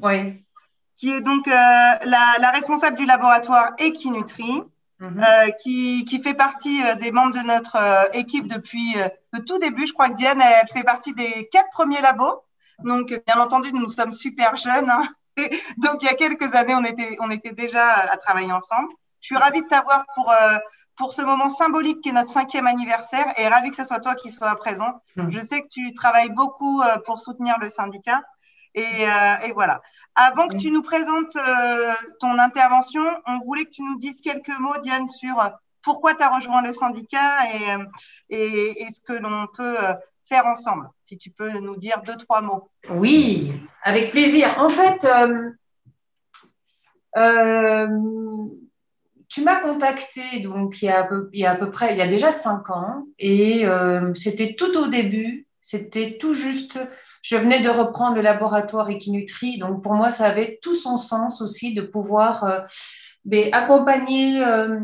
oui. qui est donc la, responsable du laboratoire Equinutri. Mhm. Euh, qui, qui, fait partie euh, des membres de notre euh, équipe depuis le tout début. Je crois que Diane, elle fait partie des quatre premiers labos. Donc, bien entendu, nous sommes super jeunes. Hein. Donc, il y a quelques années, on était, on était déjà à travailler ensemble. Je suis ravie de t'avoir pour, pour ce moment symbolique qui est notre cinquième anniversaire et ravie que ce soit toi qui sois présent. Mhm. Je sais que tu travailles beaucoup pour soutenir le syndicat. Et, et voilà. Avant que tu nous présentes euh, ton intervention, on voulait que tu nous dises quelques mots, Diane, sur euh, pourquoi tu as rejoint le syndicat et, euh, et, et ce que l'on peut faire ensemble. Si tu peux nous dire deux, trois mots. Oui, avec plaisir. En fait, euh, tu m'as contacté donc il y, a, il y, a, à peu près, il y a déjà cinq ans, et c'était tout au début, c'était tout juste je venais de reprendre le laboratoire Equinutri, donc pour moi, ça avait tout son sens aussi de pouvoir euh, ben, accompagner euh,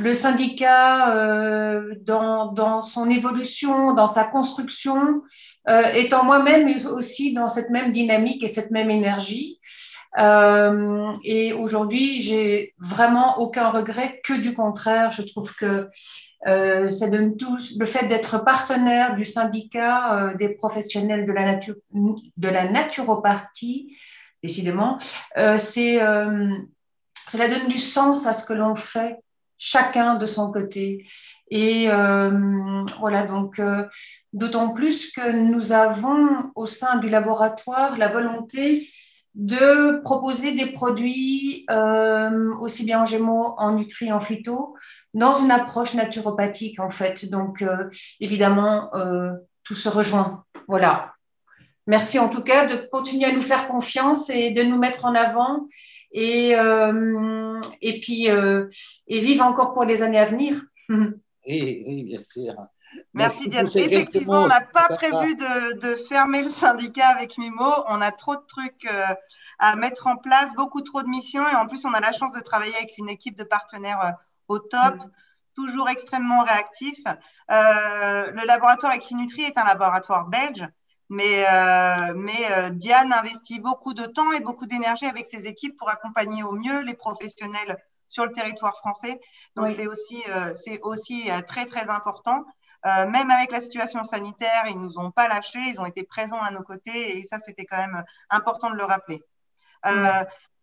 le syndicat euh, dans, dans, son évolution, dans sa construction, étant moi-même aussi dans cette même dynamique et cette même énergie. Et aujourd'hui, j'ai vraiment aucun regret, que du contraire. Je trouve que euh, c'est de tous, le fait d'être partenaire du syndicat euh, des professionnels de la, nature, de la naturopathie, décidément, euh, c'est, cela donne du sens à ce que l'on fait, chacun de son côté. Et voilà, donc, d'autant plus que nous avons au sein du laboratoire la volonté de proposer des produits aussi bien en gémeaux, en nutri, en phyto, dans une approche naturopathique, en fait. Donc, euh, évidemment, euh, tout se rejoint. Voilà. Merci en tout cas de continuer à nous faire confiance et de nous mettre en avant et, euh, et puis et vivre encore pour les années à venir. Oui bien sûr. Merci, Diane. Effectivement, on n'a pas prévu de, de, fermer le syndicat avec Mimo. On a trop de trucs à mettre en place, beaucoup trop de missions et en plus, on a la chance de travailler avec une équipe de partenaires au top, mm. toujours extrêmement réactif. Euh, le laboratoire Equinutri est un laboratoire belge, mais, euh, mais euh, Diane investit beaucoup de temps et beaucoup d'énergie avec ses équipes pour accompagner au mieux les professionnels sur le territoire français. Donc c'est aussi, c'est aussi très très important. Même avec la situation sanitaire, ils nous ont pas lâchés, ils ont été présents à nos côtés et ça c'était quand même important de le rappeler.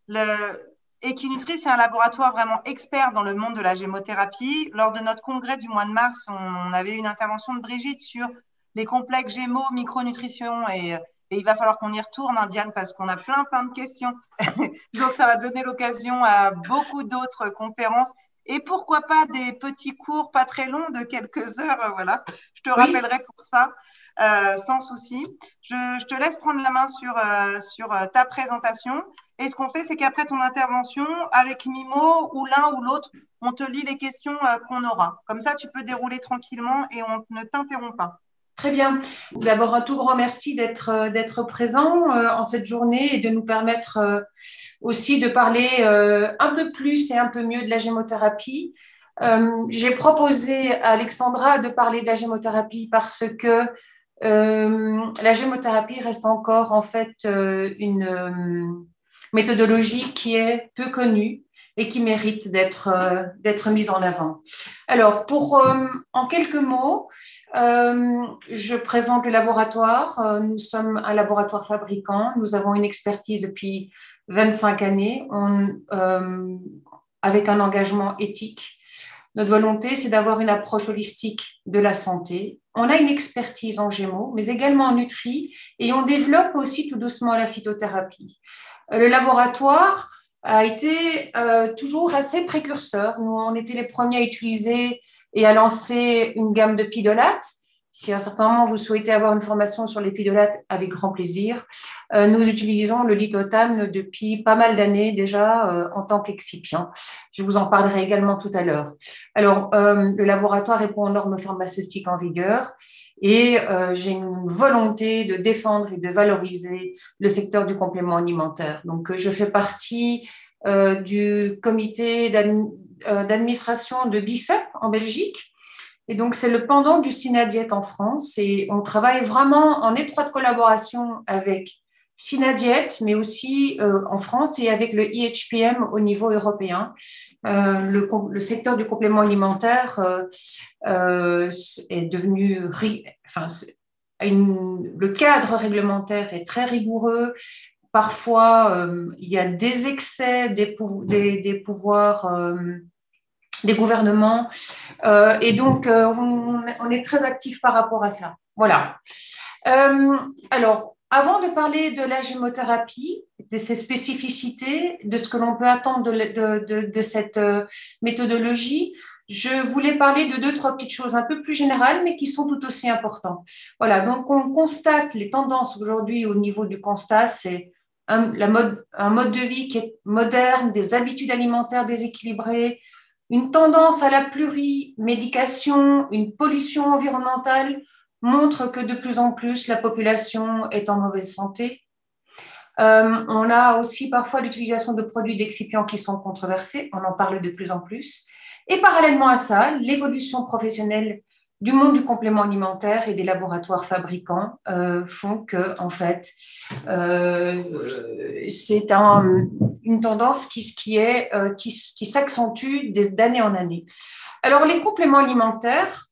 le, Equinutri, c'est un laboratoire vraiment expert dans le monde de la gémothérapie. Lors de notre congrès du mois de mars, on avait une intervention de Brigitte sur les complexes gémeaux, micronutrition et, il va falloir qu'on y retourne, hein, Diane, parce qu'on a plein, plein de questions. Donc, ça va donner l'occasion à beaucoup d'autres conférences et pourquoi pas des petits cours pas très longs de quelques heures. Voilà, je te rappellerai pour ça. Euh, sans souci. Je, te laisse prendre la main sur, euh, sur euh, ta présentation. Et ce qu'on fait, c'est qu'après ton intervention, avec Mimo ou l'un ou l'autre, on te lit les questions qu'on aura. Comme ça, tu peux dérouler tranquillement et on ne t'interrompt pas. Très bien. D'abord, un tout grand merci d'être d'être présent en cette journée et de nous permettre aussi de parler un peu plus et un peu mieux de la gémothérapie. J'ai proposé à Alexandra de parler de la gémothérapie parce que euh, la gémothérapie reste encore en fait euh, une euh, méthodologie qui est peu connue et qui mérite d'être d'être mise en avant. Alors, pour en quelques mots, je présente le laboratoire. Nous sommes un laboratoire fabricant. Nous avons une expertise depuis 25 années on, avec un engagement éthique notre volonté, c'est d'avoir une approche holistique de la santé. On a une expertise en gémeaux, mais également en nutri, et on développe aussi tout doucement la phytothérapie. Euh, le laboratoire a été euh, toujours assez précurseur. Nous, on était les premiers à utiliser et à lancer une gamme de pidolates si à un certain moment vous souhaitez avoir une formation sur l'épidolate, avec grand plaisir. Euh, nous utilisons le lithotam depuis pas mal d'années déjà euh, en tant qu'excipient. Je vous en parlerai également tout à l'heure. Alors, euh, le laboratoire répond aux normes pharmaceutiques en vigueur et j'ai une volonté de défendre et de valoriser le secteur du complément alimentaire. Donc, je fais partie du comité d'administration de BICEP en Belgique et donc, c'est le pendant du Synadiet en France. Et on travaille vraiment en étroite collaboration avec Synadiet, mais aussi en France et avec le IHPM au niveau européen. le, secteur du complément alimentaire est devenu, le cadre réglementaire est très rigoureux. Parfois, il y a des excès des, des pouvoirs des gouvernements. Euh, et donc, euh, on, est très actif par rapport à ça. Voilà. Euh, alors, avant de parler de la gémothérapie, de ses spécificités, de ce que l'on peut attendre de, de, cette méthodologie, je voulais parler de deux, trois petites choses un peu plus générales, mais qui sont tout aussi importantes. Voilà, donc on constate les tendances aujourd'hui au niveau du constat, c'est un, mode, un mode de vie qui est moderne, des habitudes alimentaires déséquilibrées, une tendance à la plurimédication, une pollution environnementale montrent que de plus en plus la population est en mauvaise santé. Euh, on a aussi parfois l'utilisation de produits d'excipients qui sont controversés, on en parle de plus en plus. Et parallèlement à ça, l'évolution professionnelle du monde du complément alimentaire et des laboratoires fabricants euh, font que, en fait, euh, c'est une tendance qui, euh, s'accentue d'année en année. Alors, les compléments alimentaires,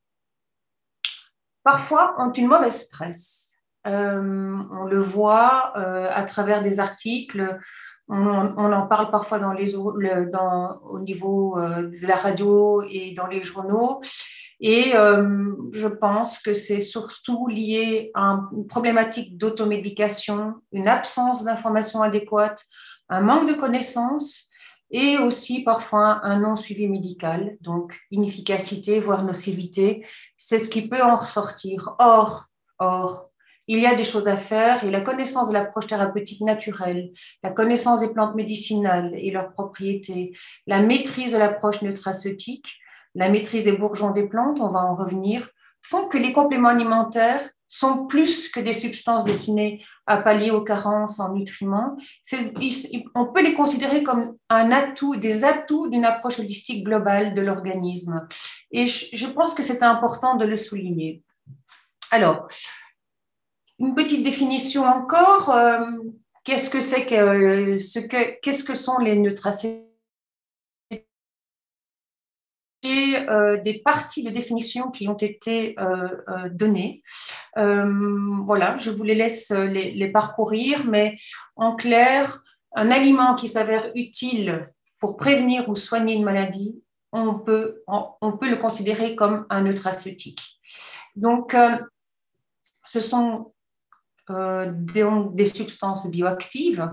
parfois, ont une mauvaise presse. on le voit à travers des articles. On, en parle parfois dans les, au niveau de la radio et dans les journaux. Et euh, je pense que c'est surtout lié à une problématique d'automédication, une absence d'informations adéquates, un manque de connaissances et aussi parfois un non-suivi médical, donc inefficacité, voire nocivité. C'est ce qui peut en ressortir. Or, or, il y a des choses à faire et la connaissance de l'approche thérapeutique naturelle, la connaissance des plantes médicinales et leurs propriétés, la maîtrise de l'approche nutraceutique la maîtrise des bourgeons des plantes, on va en revenir, font que les compléments alimentaires sont plus que des substances destinées à pallier aux carences en nutriments. On peut les considérer comme un atout, des atouts d'une approche holistique globale de l'organisme. Et je pense que c'est important de le souligner. Alors, une petite définition encore. Euh, qu'est-ce que c'est que, ce que, qu'est-ce que sont les nutraceutiques euh, des parties de définition qui ont été euh, euh, données. voilà, je vous les laisse les, parcourir, mais en clair, un aliment qui s'avère utile pour prévenir ou soigner une maladie, on peut, on, peut le considérer comme un nutraceutique. Donc, ce sont des, des, substances bioactives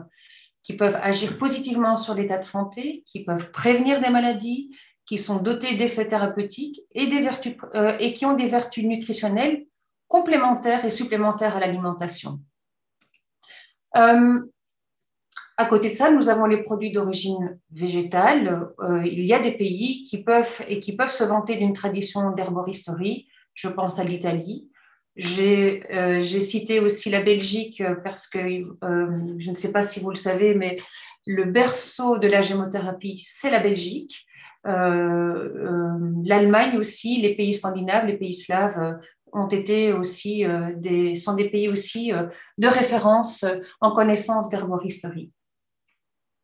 qui peuvent agir positivement sur l'état de santé, qui peuvent prévenir des maladies, qui sont dotés d'effets thérapeutiques et, des vertus, euh, et qui ont des vertus nutritionnelles complémentaires et supplémentaires à l'alimentation. Euh, à côté de ça, nous avons les produits d'origine végétale. Euh, il y a des pays qui peuvent et qui peuvent se vanter d'une tradition d'herboristerie. Je pense à l'Italie. J'ai cité aussi la Belgique parce que je ne sais pas si vous le savez, mais le berceau de la gémothérapie, c'est la Belgique. Euh, euh, L'Allemagne aussi, les pays scandinaves, les pays slaves euh, ont été aussi des, sont des pays aussi de référence en connaissance d'herboristerie.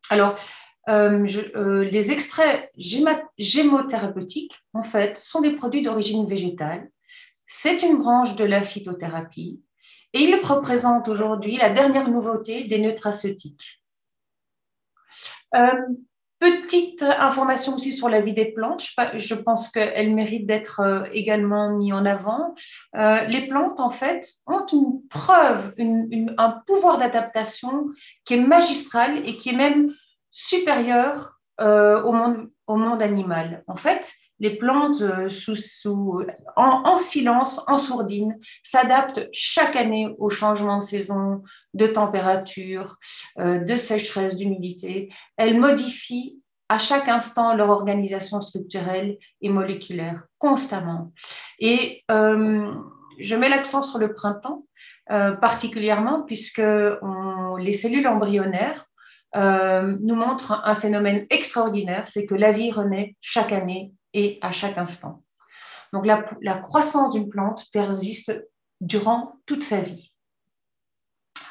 Alors, les extraits gémothérapeutiques, en fait, sont des produits d'origine végétale. C'est une branche de la phytothérapie et ils représentent aujourd'hui la dernière nouveauté des nutraceutiques. Petite information aussi sur la vie des plantes, je pense qu'elle mérite d'être euh, également mise en avant. Euh, les plantes, en fait, ont une preuve, un pouvoir d'adaptation qui est magistral et qui est même supérieur euh, au, monde, au monde animal. En fait, les plantes sous, en, silence, en sourdine, s'adaptent chaque année aux changements de saison, de température, de sécheresse, d'humidité. Elles modifient à chaque instant leur organisation structurelle et moléculaire, constamment. Et euh, je mets l'accent sur le printemps, euh, particulièrement puisque les cellules embryonnaires euh, nous montrent un phénomène extraordinaire, c'est que la vie renaît chaque année et à chaque instant. Donc la, croissance d'une plante persiste durant toute sa vie.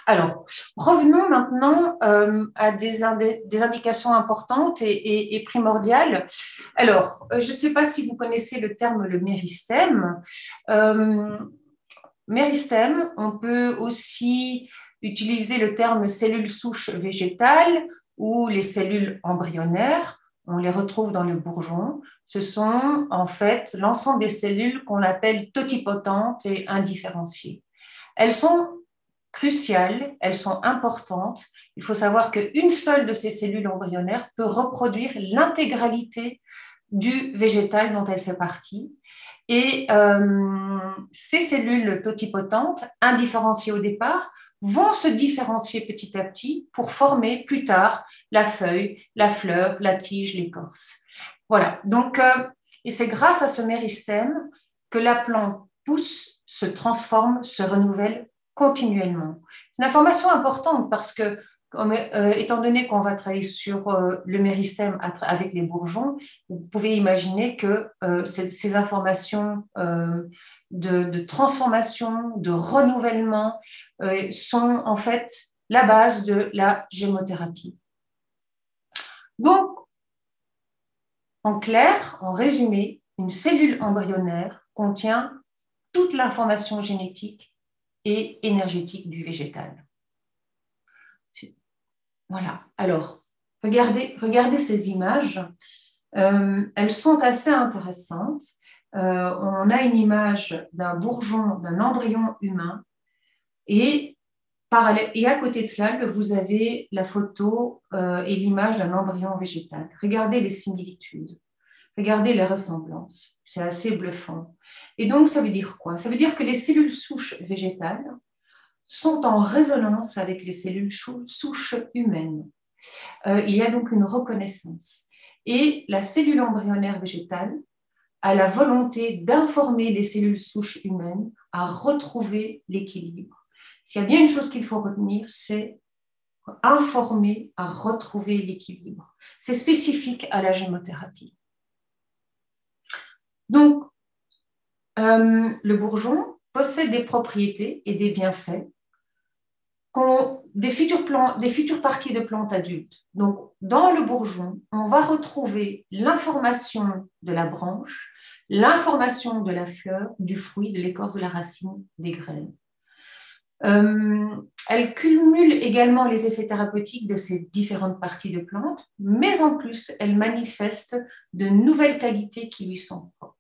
Alors, revenons maintenant euh, à des, indications importantes et, primordiales. Alors, euh, je ne sais pas si vous connaissez le terme le méristème. Euh, méristème, on peut aussi utiliser le terme cellule souche végétale ou les cellules embryonnaires. On les retrouve dans le bourgeon. Ce sont en fait l'ensemble des cellules qu'on appelle totipotentes et indifférenciées. Elles sont cruciales, elles sont importantes. Il faut savoir qu'une seule de ces cellules embryonnaires peut reproduire l'intégralité du végétal dont elle fait partie. Et euh, ces cellules totipotentes, indifférenciées au départ, vont se différencier petit à petit pour former plus tard la feuille, la fleur, la tige, l'écorce. Voilà. Donc, euh, et c'est grâce à ce méristème que la plante pousse, se transforme, se renouvelle continuellement. C'est une information importante parce que, euh, étant donné qu'on va travailler sur euh, le méristème avec les bourgeons, vous pouvez imaginer que euh, ces, informations de, transformation, de renouvellement sont en fait la base de la gémothérapie. Donc, en clair, en résumé, une cellule embryonnaire contient toute l'information génétique et énergétique du végétal. Voilà. Alors, regardez, ces images. Euh, elles sont assez intéressantes. Euh, on a une image d'un bourgeon, d'un embryon humain, et, et à côté de cela, vous avez la photo euh, et l'image d'un embryon végétal. Regardez les similitudes. Regardez les ressemblances, c'est assez bluffant. Et donc, ça veut dire quoi? Ça veut dire que les cellules souches végétales sont en résonance avec les cellules souches humaines. Euh, il y a donc une reconnaissance. Et la cellule embryonnaire végétale a la volonté d'informer les cellules souches humaines à retrouver l'équilibre. S'il y a bien une chose qu'il faut retenir, c'est informer à retrouver l'équilibre. C'est spécifique à la gémothérapie. Donc, euh, le bourgeon possède des propriétés et des bienfaits des futures parties de plantes adultes. Donc, dans le bourgeon, on va retrouver l'information de la branche, l'information de la fleur, du fruit, de l'écorce, de la racine, des graines. Euh, elle cumule également les effets thérapeutiques de ces différentes parties de plantes, mais en plus, elle manifeste de nouvelles qualités qui lui sont propres.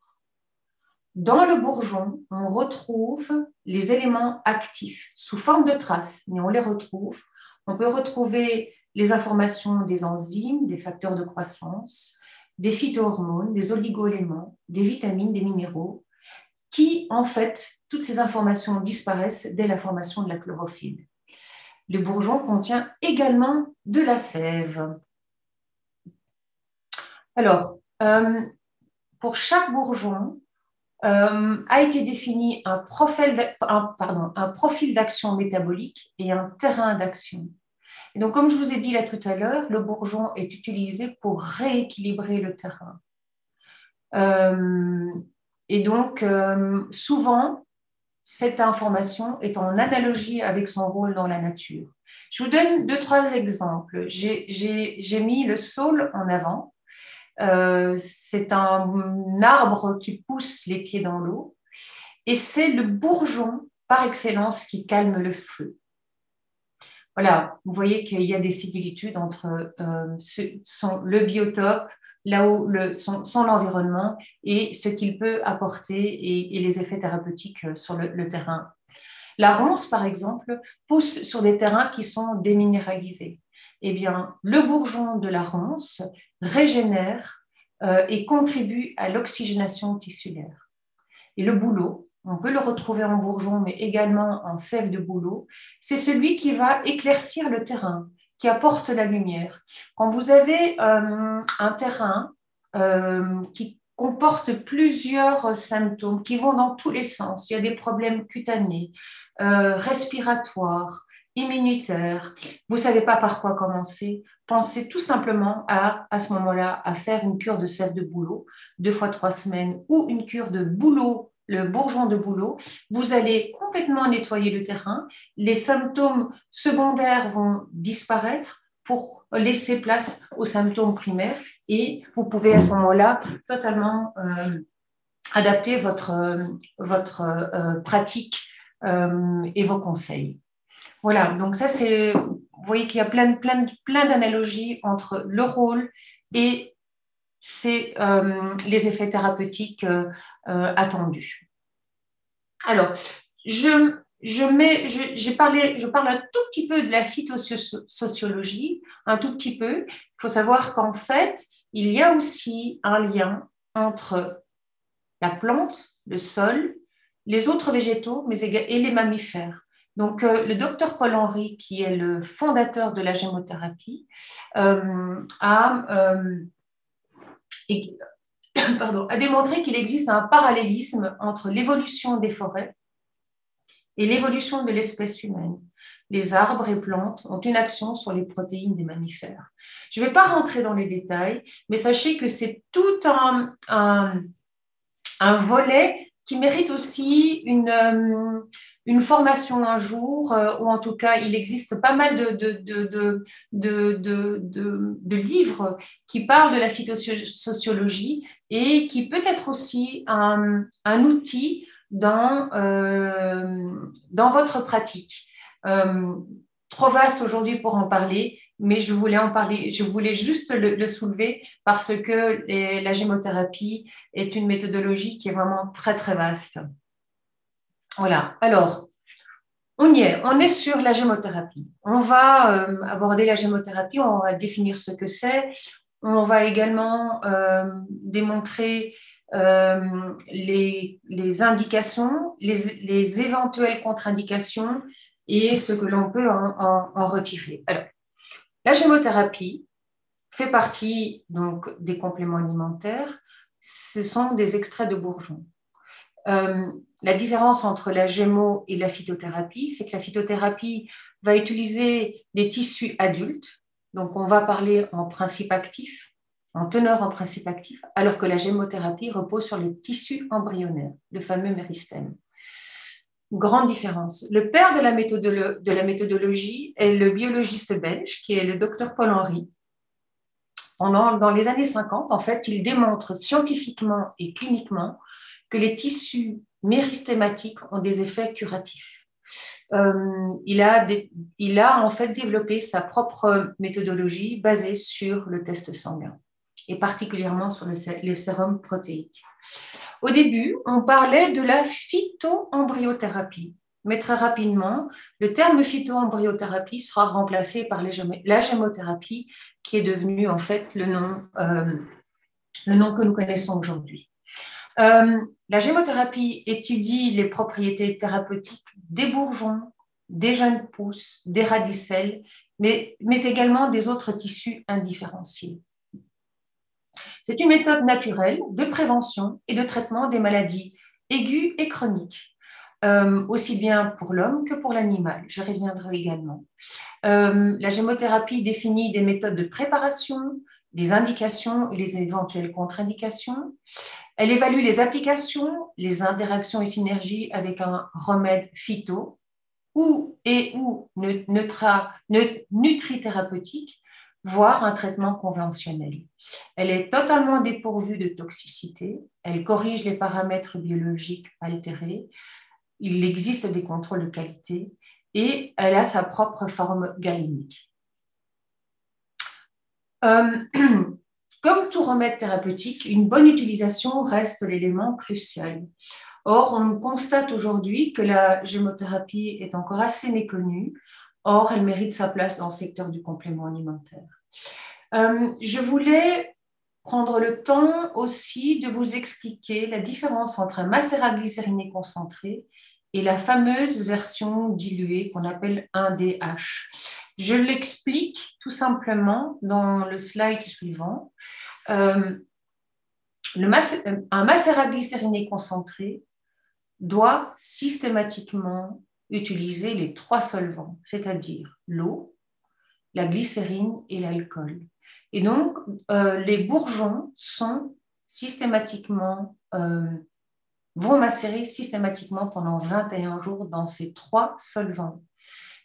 Dans le bourgeon, on retrouve les éléments actifs sous forme de traces, mais on les retrouve. On peut retrouver les informations des enzymes, des facteurs de croissance, des phytohormones, des oligoéléments, des vitamines, des minéraux, qui, en fait, toutes ces informations disparaissent dès la formation de la chlorophylle. Le bourgeon contient également de la sève. Alors, euh, pour chaque bourgeon, euh, a été défini un profil, d'action métabolique et un terrain d'action. Donc, comme je vous ai dit là tout à l'heure, le bourgeon est utilisé pour rééquilibrer le terrain. Euh, et donc, euh, souvent, cette information est en analogie avec son rôle dans la nature. Je vous donne deux, trois exemples. J'ai mis le saule en avant. Euh, c'est un arbre qui pousse les pieds dans l'eau et c'est le bourgeon par excellence qui calme le feu. Voilà, vous voyez qu'il y a des similitudes entre euh, le biotope, là où son, environnement et ce qu'il peut apporter et, les effets thérapeutiques sur le, terrain. La ronce, par exemple, pousse sur des terrains qui sont déminéralisés. Eh bien, le bourgeon de la ronce régénère euh, et contribue à l'oxygénation tissulaire. Et le bouleau, on peut le retrouver en bourgeon, mais également en sève de bouleau, c'est celui qui va éclaircir le terrain, qui apporte la lumière. Quand vous avez euh, un terrain euh, qui comporte plusieurs symptômes qui vont dans tous les sens, il y a des problèmes cutanés, respiratoires, immunitaire, vous ne savez pas par quoi commencer, pensez tout simplement à, à ce moment-là, à faire une cure de sève de boulot, deux fois trois semaines, ou une cure de boulot le bourgeon de bouleau, vous allez complètement nettoyer le terrain. Les symptômes secondaires vont disparaître pour laisser place aux symptômes primaires et vous pouvez à ce moment-là totalement euh, adapter votre, votre euh, pratique euh, et vos conseils. Voilà, donc ça c'est, vous voyez qu'il y a plein, plein, plein d'analogies entre le rôle et c'est les effets thérapeutiques attendus. Alors, je, je, mets, je, je parle un tout petit peu de la phytosociologie, un tout petit peu. Il faut savoir qu'en fait, il y a aussi un lien entre la plante, le sol, les autres végétaux mais et les mammifères. Donc, euh, le docteur Paul Henry, qui est le fondateur de la gémothérapie, euh, a, euh, a démontré qu'il existe un parallélisme entre l'évolution des forêts et l'évolution de l'espèce humaine. Les arbres et plantes ont une action sur les protéines des mammifères. Je ne vais pas rentrer dans les détails, mais sachez que c'est tout un, un, volet qui mérite aussi une, une formation un jour, euh, ou en tout cas, il existe pas mal de, de, de, de, livres qui parlent de la phytosociologie et qui peut être aussi un, un outil dans, euh, dans votre pratique. Euh, trop vaste aujourd'hui pour en parler, mais je voulais en parler, je voulais juste le, soulever parce que la gémothérapie est une méthodologie qui est vraiment très très vaste. Voilà. Alors, on y est, on est sur la gémothérapie. On va euh, aborder la gémothérapie, on va définir ce que c'est. On va également démontrer euh, les, indications, les, éventuelles contre-indications et ce que l'on peut en, retirer. Alors, la gémothérapie fait partie donc des compléments alimentaires. Ce sont des extraits de bourgeons. Euh, la différence entre la gémo et la phytothérapie, c'est que la phytothérapie va utiliser des tissus adultes. Donc, on va parler en principe actif, en teneur en principe actif, alors que la gémothérapie repose sur les tissus embryonnaires, le fameux méristème. Grande différence. Le père de la, de la méthodologie est le biologiste belge, qui est le docteur Paul Henry. Pendant, dans les années 50, en fait, il démontre scientifiquement et cliniquement que les tissus méristématiques ont des effets curatifs. Euh, il, a en fait développé sa propre méthodologie basée sur le test sanguin et particulièrement sur le, sérum protéique. Au début, on parlait de la phytoembryothérapie, mais très rapidement, le terme phytoembryothérapie sera remplacé par la gémothérapie, qui est devenue en fait le nom, euh, le nom que nous connaissons aujourd'hui. Euh, la gémothérapie étudie les propriétés thérapeutiques des bourgeons, des jeunes pousses, des radicelles, mais, également des autres tissus indifférenciés. C'est une méthode naturelle de prévention et de traitement des maladies aiguës et chroniques, euh, aussi bien pour l'homme que pour l'animal. Je reviendrai également. Euh, la gémothérapie définit des méthodes de préparation, les indications et les éventuelles contre-indications. Elle évalue les applications, les interactions et synergies avec un remède phyto ou et ou nutrithérapeutique voire un traitement conventionnel. Elle est totalement dépourvue de toxicité, elle corrige les paramètres biologiques altérés, il existe des contrôles de qualité et elle a sa propre forme galénique. Euh, comme tout remède thérapeutique, une bonne utilisation reste l'élément crucial. Or, on constate aujourd'hui que la gémothérapie est encore assez méconnue Or, elle mérite sa place dans le secteur du complément alimentaire. Euh, je voulais prendre le temps aussi de vous expliquer la différence entre un macérat glycériné concentré et la fameuse version diluée qu'on appelle 1DH. Je l'explique tout simplement dans le slide suivant. Euh, un macérat glycériné concentré doit systématiquement utiliser les trois solvants, c'est-à-dire l'eau, la glycérine et l'alcool. Et donc, euh, les bourgeons sont systématiquement euh, vont macérer systématiquement pendant 21 jours dans ces trois solvants.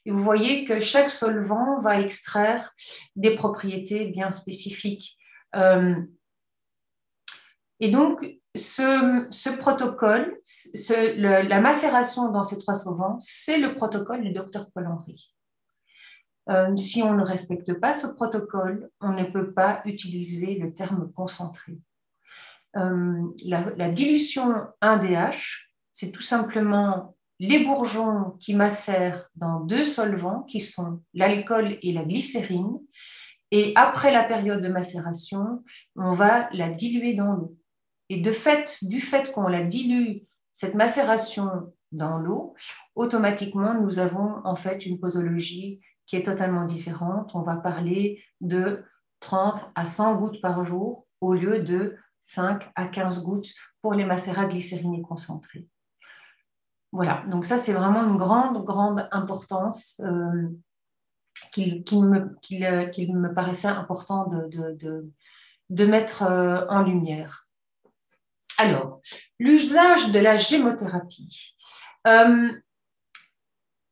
Et vous voyez que chaque solvant va extraire des propriétés bien spécifiques. Euh, et donc, ce, protocole, la macération dans ces trois solvants, c'est le protocole du docteur Paul-Henry. Euh, si on ne respecte pas ce protocole, on ne peut pas utiliser le terme concentré. Euh, la, dilution 1DH, c'est tout simplement les bourgeons qui macèrent dans deux solvants qui sont l'alcool et la glycérine. Et après la période de macération, on va la diluer dans l'eau. Et de fait, du fait qu'on la dilue, cette macération dans l'eau, automatiquement, nous avons en fait une posologie qui est totalement différente. On va parler de 30 à 100 gouttes par jour au lieu de 5 à 15 gouttes pour les macérats glycérinés concentrés. Voilà, donc ça c'est vraiment une grande, grande importance euh, qu'il me, me, paraissait important de, de, mettre euh, en lumière. Alors, l'usage de la gémothérapie. Euh,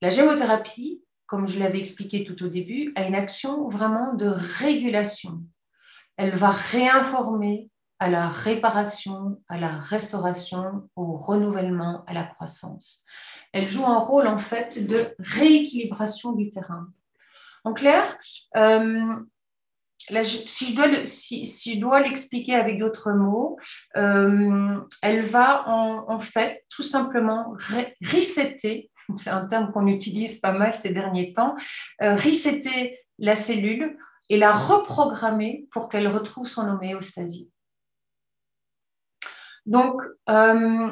la gémothérapie, comme je l'avais expliqué tout au début, a une action vraiment de régulation. Elle va réinformer à la réparation, à la restauration, au renouvellement, à la croissance. Elle joue un rôle en fait de rééquilibration du terrain. En clair, euh, si je dois, si, si dois l'expliquer avec d'autres mots, euh, elle va en, fait tout simplement resetter c'est un terme qu'on utilise pas mal ces derniers temps, euh, resetter la cellule et la reprogrammer pour qu'elle retrouve son homéostasie. Donc, euh,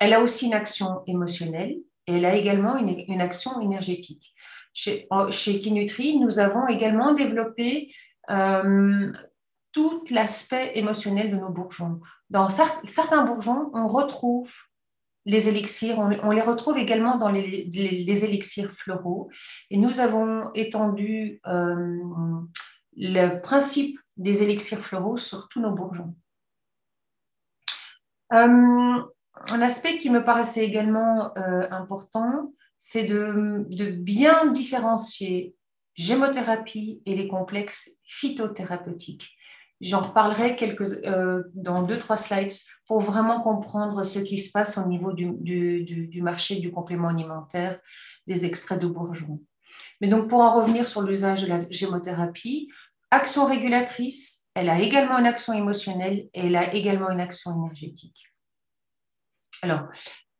elle a aussi une action émotionnelle et elle a également une, action énergétique. Chez, chez Kinutri, nous avons également développé euh, tout l'aspect émotionnel de nos bourgeons. Dans certains bourgeons, on retrouve les élixirs, on, les retrouve également dans les, élixirs floraux. Et nous avons étendu euh, le principe des élixirs floraux sur tous nos bourgeons. Euh, un aspect qui me paraissait également euh, important, c'est de, bien différencier gémothérapie et les complexes phytothérapeutiques. J'en reparlerai euh, dans deux, trois slides pour vraiment comprendre ce qui se passe au niveau du, du, marché du complément alimentaire des extraits de bourgeons. Mais donc, pour en revenir sur l'usage de la gémothérapie, action régulatrice, elle a également une action émotionnelle et elle a également une action énergétique. Alors,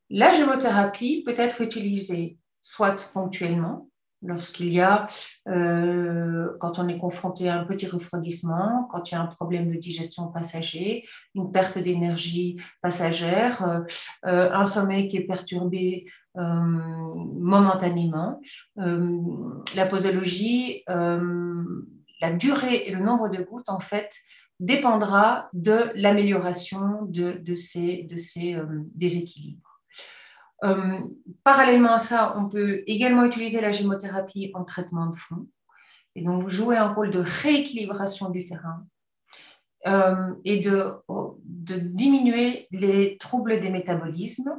la gémothérapie peut être utilisée soit ponctuellement, lorsqu'il y a, euh, quand on est confronté à un petit refroidissement, quand il y a un problème de digestion passager, une perte d'énergie passagère, euh, euh, un sommeil qui est perturbé momentanément. la posologie, la durée et le nombre de gouttes, en fait, dépendra de l'amélioration de, ces, ces déséquilibres. Euh, parallèlement à ça, on peut également utiliser la gémothérapie en traitement de fond et donc jouer un rôle de rééquilibration du terrain euh, et de, de, diminuer les troubles des métabolismes.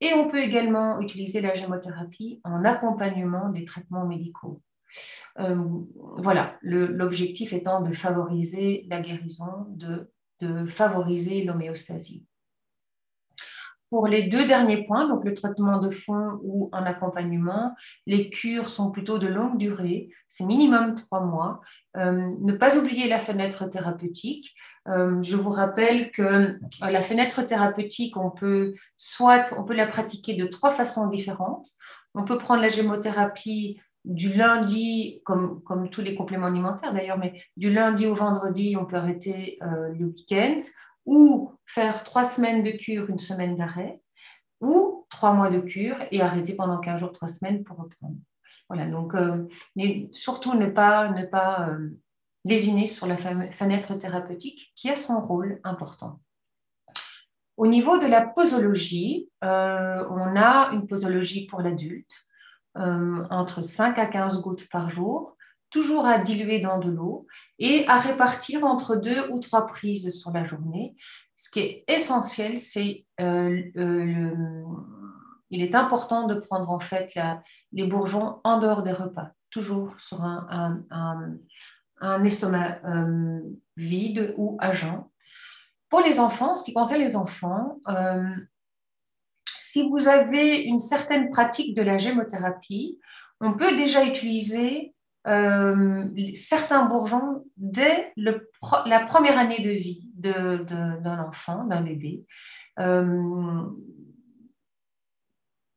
Et on peut également utiliser la gémothérapie en accompagnement des traitements médicaux. Euh, voilà, l'objectif étant de favoriser la guérison, de, favoriser l'homéostasie. Pour les deux derniers points, donc le traitement de fond ou en accompagnement, les cures sont plutôt de longue durée, c'est minimum trois mois. Euh, ne pas oublier la fenêtre thérapeutique. Euh, je vous rappelle que la fenêtre thérapeutique, on peut soit on peut la pratiquer de trois façons différentes. On peut prendre la gémothérapie du lundi, comme, comme tous les compléments alimentaires d'ailleurs, mais du lundi au vendredi, on peut arrêter le week-end ou faire trois semaines de cure, une semaine d'arrêt, ou trois mois de cure et arrêter pendant 15 jours, trois semaines pour reprendre. Voilà, donc euh, surtout ne pas, ne pas euh, lésiner sur la fenêtre thérapeutique qui a son rôle important. Au niveau de la posologie, euh, on a une posologie pour l'adulte entre 5 à 15 gouttes par jour toujours à diluer dans de l'eau et à répartir entre deux ou trois prises sur la journée. Ce qui est essentiel, c'est euh, il est important de prendre en fait les bourgeons en dehors des repas, toujours sur un, estomac euh, vide ou à jeun. Pour les enfants, ce qui concerne les enfants, euh, si vous avez une certaine pratique de la gémothérapie, on peut déjà utiliser euh, certains bourgeons dès la première année de vie d'un enfant, d'un bébé. Euh,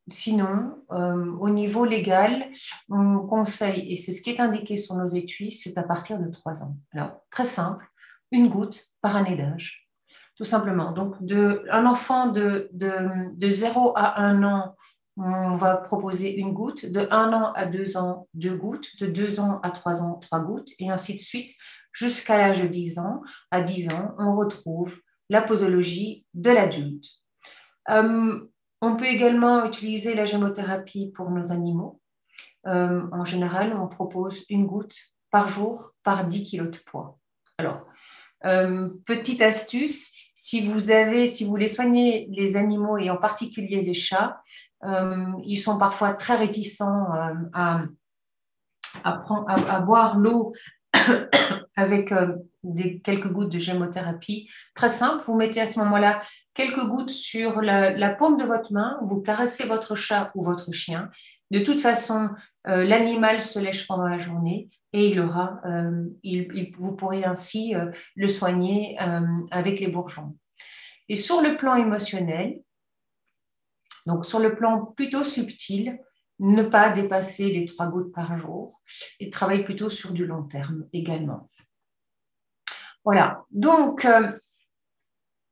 sinon, euh, au niveau légal, on conseille, et c'est ce qui est indiqué sur nos étuis, c'est à partir de 3 ans. Alors, très simple, une goutte par année d'âge, tout simplement. Donc, de, un enfant de, de, de 0 à 1 an on va proposer une goutte, de 1 an à 2 ans, deux gouttes, de 2 ans à 3 ans, trois gouttes, et ainsi de suite, jusqu'à l'âge de 10 ans. À 10 ans, on retrouve la posologie de l'adulte. Euh, on peut également utiliser la gémothérapie pour nos animaux. Euh, en général, on propose une goutte par jour par 10 kg de poids. Alors, euh, petite astuce, si vous avez, si vous voulez soigner les animaux et en particulier les chats, euh, ils sont parfois très réticents euh, à, boire l'eau avec euh, quelques gouttes de gémothérapie. Très simple, vous mettez à ce moment-là quelques gouttes sur la, paume de votre main, vous caressez votre chat ou votre chien. De toute façon, l'animal se lèche pendant la journée et il aura, il, vous pourrez ainsi le soigner avec les bourgeons. Et sur le plan émotionnel, donc, sur le plan plutôt subtil, ne pas dépasser les trois gouttes par jour et travailler plutôt sur du long terme également. Voilà. Donc, euh,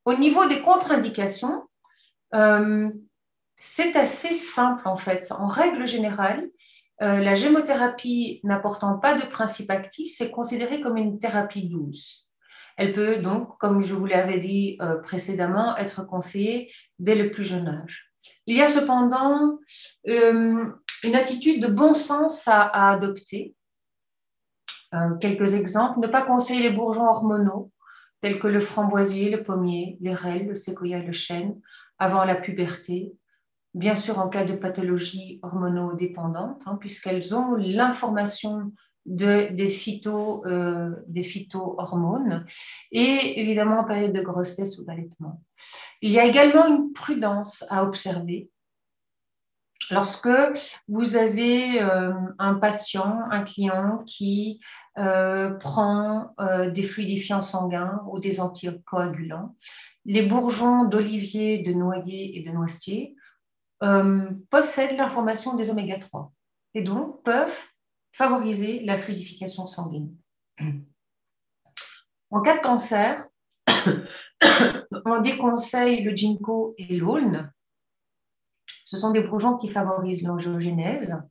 au niveau des contre-indications, euh, c'est assez simple en fait. En règle générale, euh, la gémothérapie n'apportant pas de principe actif, c'est considéré comme une thérapie douce. Elle peut donc, comme je vous l'avais dit précédemment, être conseillée dès le plus jeune âge. Il y a cependant euh, une attitude de bon sens à, adopter. Euh, quelques exemples. Ne pas conseiller les bourgeons hormonaux, tels que le framboisier, le pommier, l'érel, le séquoia le chêne, avant la puberté. Bien sûr, en cas de pathologie hormonodépendante, hein, puisqu'elles ont l'information des, phyto, euh, phytohormones et évidemment en période de grossesse ou d'allaitement. Il y a également une prudence à observer lorsque vous avez euh, un patient, un client qui euh, prend des fluidifiants sanguins ou des anticoagulants. Les bourgeons d'olivier, de noyer et de noisetier possèdent l'information des oméga 3 et donc peuvent favoriser la fluidification sanguine. En cas de cancer, on déconseille le ginkgo et l'aulne. Ce sont des bourgeons qui favorisent l'angiogénèse.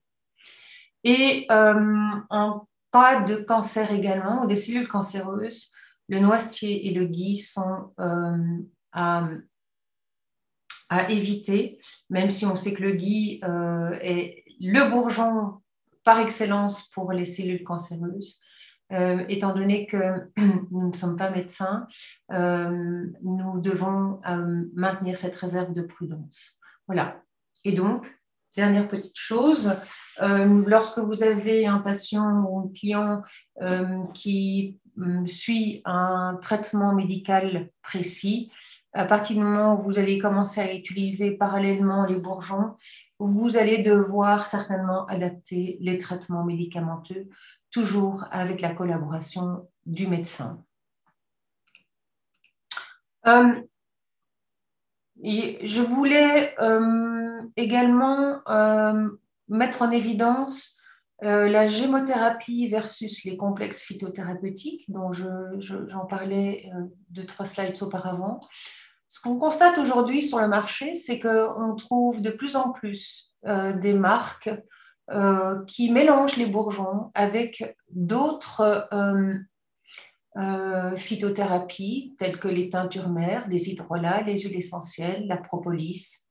Et euh, en cas de cancer également, ou des cellules cancéreuses, le noisetier et le gui sont euh, à, éviter, même si on sait que le gui euh, est le bourgeon par excellence pour les cellules cancéreuses. Euh, étant donné que nous ne sommes pas médecins, euh, nous devons maintenir cette réserve de prudence. Voilà. Et donc, dernière petite chose, lorsque vous avez un patient ou un client qui suit un traitement médical précis, à partir du moment où vous allez commencer à utiliser parallèlement les bourgeons, vous allez devoir certainement adapter les traitements médicamenteux toujours avec la collaboration du médecin. Euh, je voulais euh, également euh, mettre en évidence la gémothérapie versus les complexes phytothérapeutiques, dont j'en parlais de trois slides auparavant. Ce qu'on constate aujourd'hui sur le marché, c'est qu'on trouve de plus en plus des marques euh, qui mélange les bourgeons avec d'autres euh, euh, phytothérapies telles que les teintures mères, les hydrolats, les huiles essentielles, la propolis.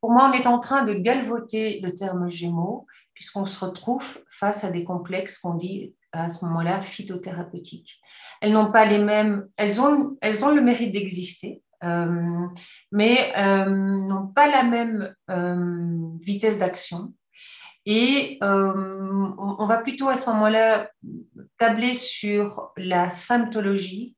Pour moi, on est en train de galvauter le terme gémeaux puisqu'on se retrouve face à des complexes qu'on dit à ce moment-là phytothérapeutiques. Elles n'ont pas les mêmes, elles ont, elles ont le mérite d'exister, euh, mais euh, n'ont pas la même euh, vitesse d'action. Et on, va plutôt à ce moment-là tabler sur la symptologie.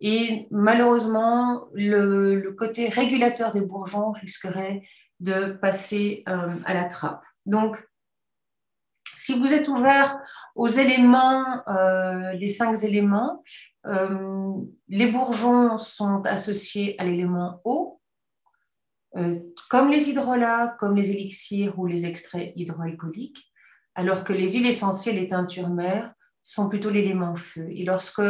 Et malheureusement, le, le côté régulateur des bourgeons risquerait de passer à la trappe. Donc, si vous êtes ouvert aux éléments, euh, les cinq éléments, euh, les bourgeons sont associés à l'élément eau, euh, comme les hydrolats, comme les élixirs ou les extraits hydroalcooliques, alors que les huiles essentielles et teintures mères sont plutôt l'élément feu. Et lorsque,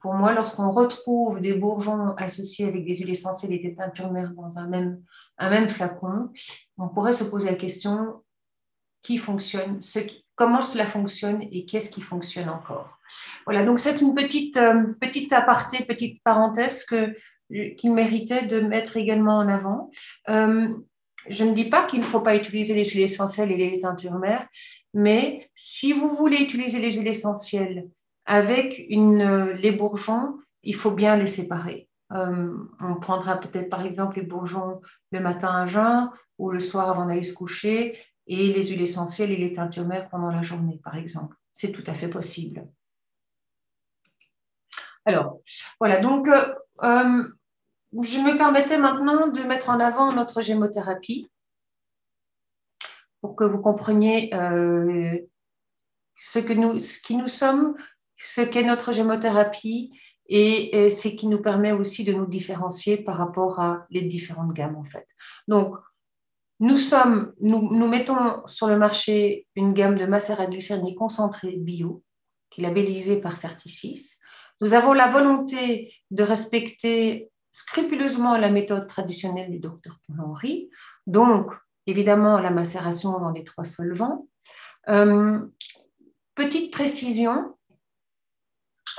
pour moi, lorsqu'on retrouve des bourgeons associés avec des huiles essentielles et des teintures mères dans un même, un même flacon, on pourrait se poser la question qui fonctionne, ce qui, comment cela fonctionne et qu'est-ce qui fonctionne encore. Voilà, donc c'est une petite, euh, petite aparté, petite parenthèse que, qui méritait de mettre également en avant. Euh, je ne dis pas qu'il ne faut pas utiliser les huiles essentielles et les teintures mères, mais si vous voulez utiliser les huiles essentielles avec une, les bourgeons, il faut bien les séparer. Euh, on prendra peut-être par exemple les bourgeons le matin à jeun ou le soir avant d'aller se coucher et les huiles essentielles et les teintures mères pendant la journée, par exemple. C'est tout à fait possible. Alors, voilà, donc euh, euh, je me permettais maintenant de mettre en avant notre gémothérapie pour que vous compreniez euh, ce, que nous, ce qui nous sommes, ce qu'est notre gémothérapie et, et ce qui nous permet aussi de nous différencier par rapport à les différentes gammes en fait. Donc, nous, mettons sur le marché une gamme de macérat glycériné concentré bio, qui est labellisée par Certicis. Nous avons la volonté de respecter scrupuleusement la méthode traditionnelle du docteur Paul-Henri, donc évidemment la macération dans les trois solvants. Euh, petite précision,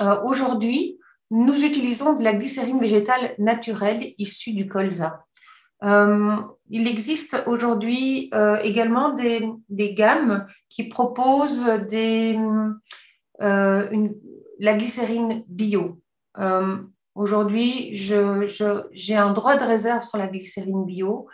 euh, aujourd'hui, nous utilisons de la glycérine végétale naturelle issue du colza. Euh, il existe aujourd'hui euh, également des, gammes qui proposent euh, la glycérine bio. aujourd'hui, j'ai un droit de réserve sur la glycérine bio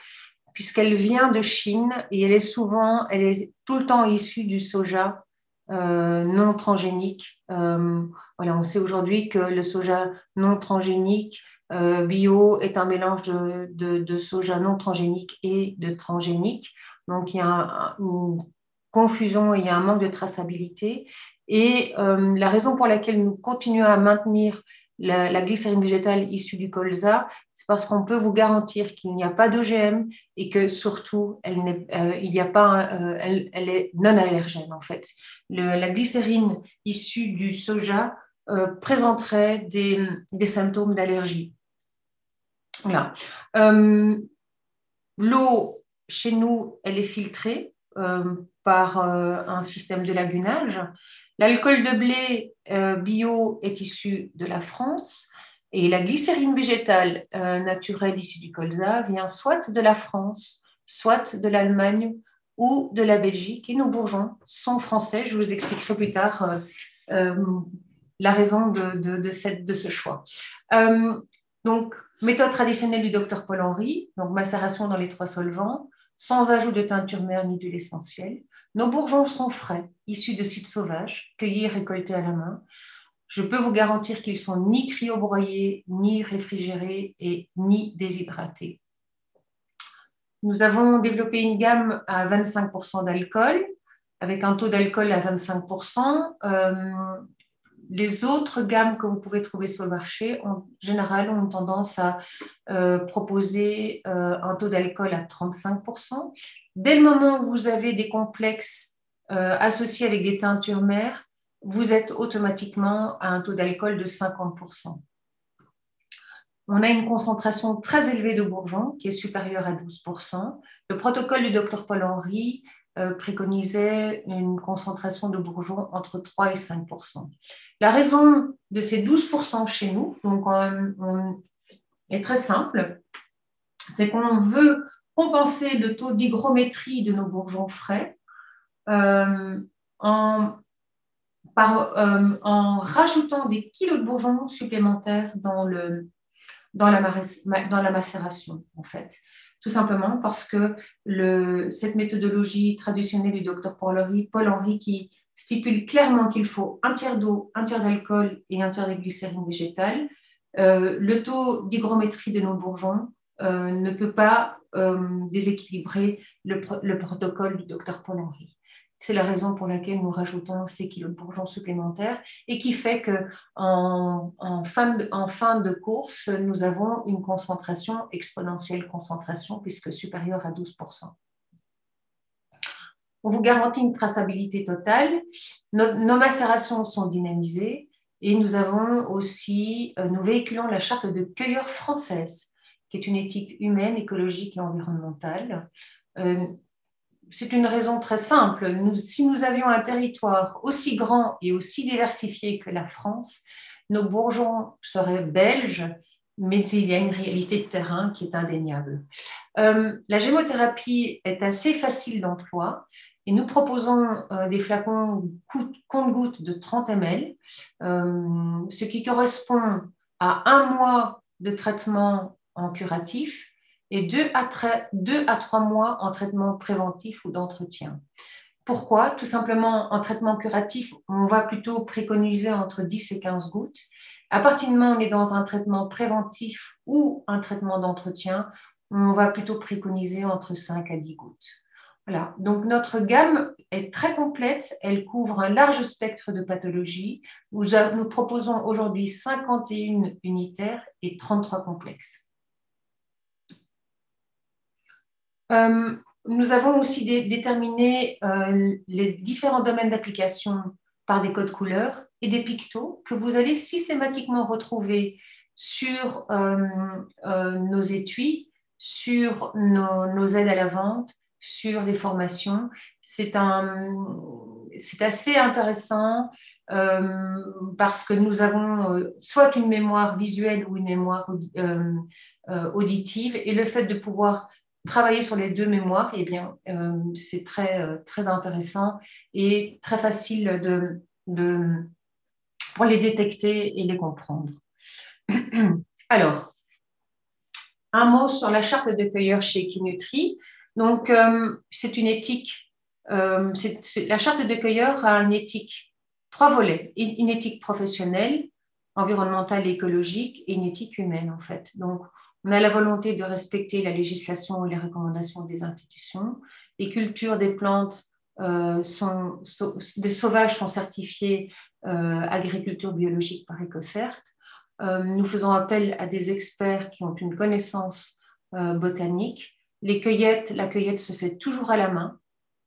puisqu'elle vient de Chine et elle est souvent, elle est tout le temps issue du soja non transgénique. voilà, on sait aujourd'hui que le soja non transgénique euh, bio est un mélange de, soja non transgénique et de transgénique. Donc, il y a une confusion et il y a un manque de traçabilité. Et euh, la raison pour laquelle nous continuons à maintenir la, glycérine végétale issue du colza, c'est parce qu'on peut vous garantir qu'il n'y a pas d'OGM et que surtout, elle, euh, il y a pas, elle, est non allergène en fait. la glycérine issue du soja présenterait des, des symptômes d'allergie. Euh, l'eau, chez nous, elle est filtrée euh, par euh, un système de lagunage. L'alcool de blé bio est issu de la France et la glycérine végétale naturelle issue du colza vient soit de la France, soit de l'Allemagne ou de la Belgique. Et nos bourgeons sont français. Je vous expliquerai plus tard la raison de, ce choix. Donc, Méthode traditionnelle du docteur Paul-Henri, donc macération dans les trois solvants, sans ajout de teinture mère ni d'huile essentielle. Nos bourgeons sont frais, issus de sites sauvages, cueillis et récoltés à la main. Je peux vous garantir qu'ils sont ni cryo-broyés, ni réfrigérés et ni déshydratés. Nous avons développé une gamme à 25% d'alcool, avec un taux d'alcool à 25% les autres gammes que vous pouvez trouver sur le marché, en général, ont tendance à euh, proposer euh, un taux d'alcool à 35%. Dès le moment où vous avez des complexes euh, associés avec des teintures mères, vous êtes automatiquement à un taux d'alcool de 50%. On a une concentration très élevée de bourgeons qui est supérieure à 12%. Le protocole du docteur Paul-Henri euh, préconisait une concentration de bourgeons entre 3 et 5% La raison de ces 12% chez nous donc est très simple, c'est qu'on veut compenser le taux d'hygrométrie de nos bourgeons frais en, en rajoutant des kilos de bourgeons supplémentaires dans, la, dans la macération, en fait tout simplement parce que cette méthodologie traditionnelle du docteur Paul-Henri qui stipule clairement qu'il faut un tiers d'eau, un tiers d'alcool et un tiers de glycérine végétale, euh, le taux d'hygrométrie de nos bourgeons euh, ne peut pas euh, déséquilibrer le, le, protocole du docteur Paul-Henri. C'est la raison pour laquelle nous rajoutons ces kilos de bourgeons supplémentaires et qui fait qu'en en, fin de, course, nous avons une concentration exponentielle concentration puisque supérieure à 12%. On vous garantit une traçabilité totale. Nos, macérations sont dynamisées et nous avons aussi, euh, nous véhiculons la charte de cueilleur française, qui est une éthique humaine, écologique et environnementale. Euh, c'est une raison très simple. si nous avions un territoire aussi grand et aussi diversifié que la France, nos bourgeons seraient belges, mais il y a une réalité de terrain qui est indéniable. Euh, la gémothérapie est assez facile d'emploi et nous proposons euh, des flacons compte-gouttes de 30 ml, euh, ce qui correspond à un mois de traitement en curatif et deux à, deux à trois mois en traitement préventif ou d'entretien. Pourquoi? Tout simplement, en traitement curatif, on va plutôt préconiser entre 10 et 15 gouttes. À partir du moment où on est dans un traitement préventif ou un traitement d'entretien, on va plutôt préconiser entre 5 à 10 gouttes. Voilà. Donc notre gamme est très complète, elle couvre un large spectre de pathologies. Nous proposons aujourd'hui 51 unitaires et 33 complexes. Euh, nous avons aussi déterminé euh, les différents domaines d'application par des codes couleurs et des pictos que vous allez systématiquement retrouver sur euh, nos étuis, sur nos, aides à la vente, sur les formations. C'est assez intéressant parce que nous avons soit une mémoire visuelle ou une mémoire auditive et le fait de pouvoir travailler sur les deux mémoires, eh bien, euh, c'est très, euh, très intéressant et très facile de, de, pour les détecter et les comprendre. Alors, un mot sur la charte de cueilleur chez Equinutri. Donc, euh, c'est une éthique. la charte de cueilleur a une éthique, trois volets. Une éthique professionnelle, environnementale et écologique et une éthique humaine, en fait. Donc, on a la volonté de respecter la législation et les recommandations des institutions. Les cultures des plantes euh, sont, des sauvages sont certifiées euh, agriculture biologique par EcoCert. Euh, nous faisons appel à des experts qui ont une connaissance botanique. Les cueillettes, la cueillette se fait toujours à la main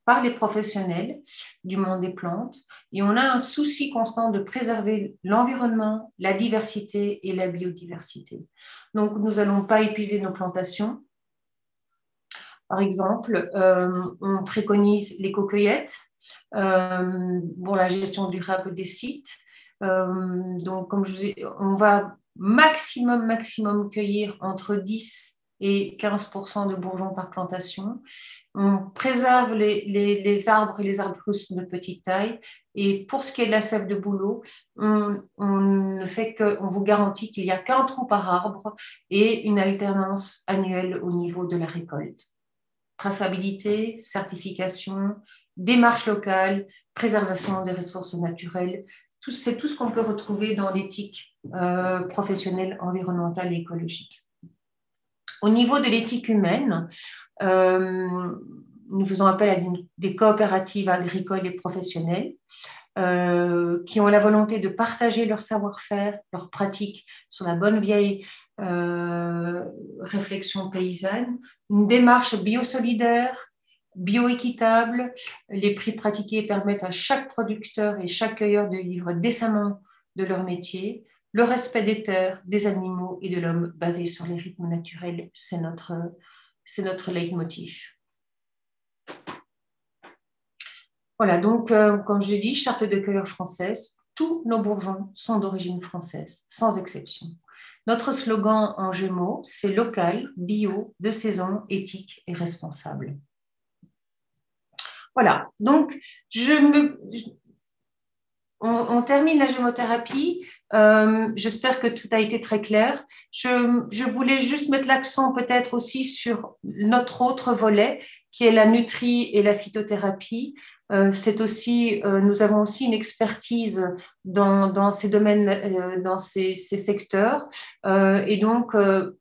par les professionnels du monde des plantes et on a un souci constant de préserver l'environnement, la diversité et la biodiversité. Donc, nous n'allons pas épuiser nos plantations. Par exemple, euh, on préconise l'éco-cueillette euh, pour la gestion durable des sites. Euh, donc, comme je vous ai, on va maximum, maximum cueillir entre 10 et 15% de bourgeons par plantation on préserve les, arbres et les arbustes de petite taille. Et pour ce qui est de la sève de bouleau, on, ne fait que, on vous garantit qu'il n'y a qu'un trou par arbre et une alternance annuelle au niveau de la récolte. Traçabilité, certification, démarche locale, préservation des ressources naturelles, c'est tout ce qu'on peut retrouver dans l'éthique euh, professionnelle, environnementale et écologique. Au niveau de l'éthique humaine, euh, nous faisons appel à des coopératives agricoles et professionnelles euh, qui ont la volonté de partager leur savoir-faire, leurs pratiques sur la bonne vieille euh, réflexion paysanne, une démarche biosolidaire, bioéquitable. Les prix pratiqués permettent à chaque producteur et chaque cueilleur de vivre décemment de leur métier le respect des terres, des animaux et de l'homme basé sur les rythmes naturels, c'est notre, c'est notre leitmotiv. Voilà, donc, euh, comme je dis, charte de cueilleur française, tous nos bourgeons sont d'origine française, sans exception. Notre slogan en Gémeaux, c'est local, bio, de saison, éthique et responsable. Voilà, donc je me, on, termine la gémothérapie. Euh, j'espère que tout a été très clair. Je, voulais juste mettre l'accent peut-être aussi sur notre autre volet, qui est la nutrie et la phytothérapie. Euh, c'est aussi, euh, nous avons aussi une expertise dans, ces domaines, dans ces, ces secteurs, et donc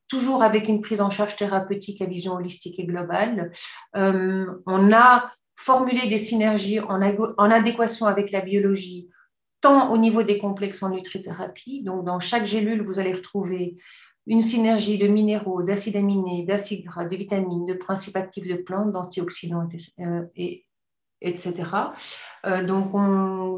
toujours avec une prise en charge thérapeutique à vision holistique et globale. on a formulé des synergies en adéquation avec la biologie tant au niveau des complexes en nutrithérapie. Donc, dans chaque gélule, vous allez retrouver une synergie de minéraux, d'acides aminés, d'acides gras, de vitamines, de principes actifs de plantes, d'antioxydants, et, etc. Euh, donc,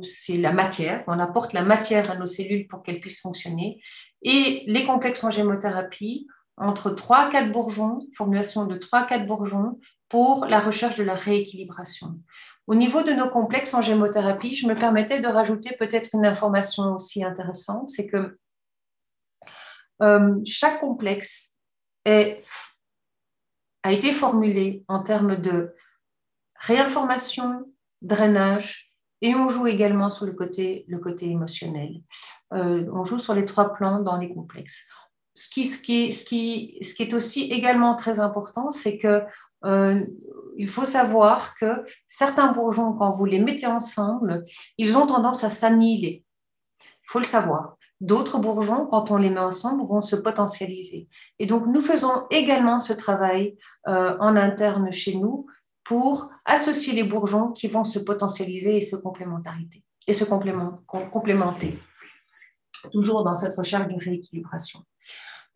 c'est la matière. On apporte la matière à nos cellules pour qu'elles puissent fonctionner. Et les complexes en gémothérapie, entre 3 à 4 bourgeons, formulation de 3 à 4 bourgeons, pour la recherche de la rééquilibration. Au niveau de nos complexes en gémothérapie, je me permettais de rajouter peut-être une information aussi intéressante, c'est que euh, chaque complexe a été formulé en termes de réinformation, drainage, et on joue également sur le côté, le côté émotionnel. Euh, on joue sur les trois plans dans les complexes. Ce qui, ce qui, ce qui, ce qui est aussi également très important, c'est que euh, il faut savoir que certains bourgeons, quand vous les mettez ensemble, ils ont tendance à s'annihiler. Il faut le savoir. D'autres bourgeons, quand on les met ensemble, vont se potentialiser. Et donc, nous faisons également ce travail euh, en interne chez nous pour associer les bourgeons qui vont se potentialiser et se et se complémenter. Toujours dans cette recherche de rééquilibration.